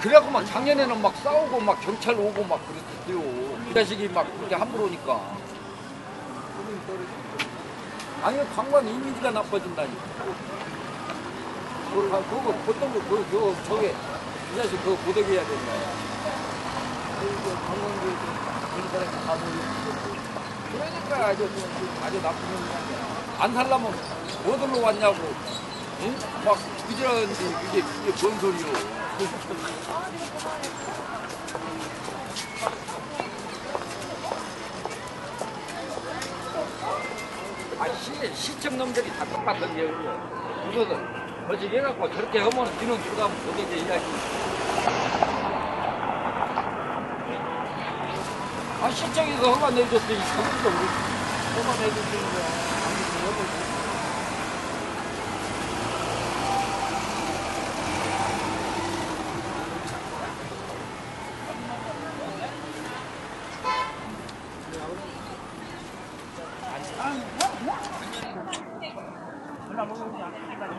그래갖고 막 작년에는 막 싸우고 막 경찰 오고 막 그랬대요. 이 자식이 막 그렇게 함부로 오니까. 아니 관광 이미지가 나빠진다니까. 그거 그거 보통 거 그거 그거 저게 이 자식 그거 보덕해야 된다. 관광객 그런 사람이 다 모이고. 그러니까 아주 아주 나쁜 놈이야. 안 살려면 뭐들로 왔냐고. 응? 막 부지런히 이게 이게 뭔 소리요? 아, 시, 시청 놈들이 다 똑같은 게 우선은 거짓 해갖고 저렇게 하면 뒤는 들어가면 도대체 이야기. 아, 시청에서 허가 내줬더니 그것도 우리 허가 내주시는 Gracias.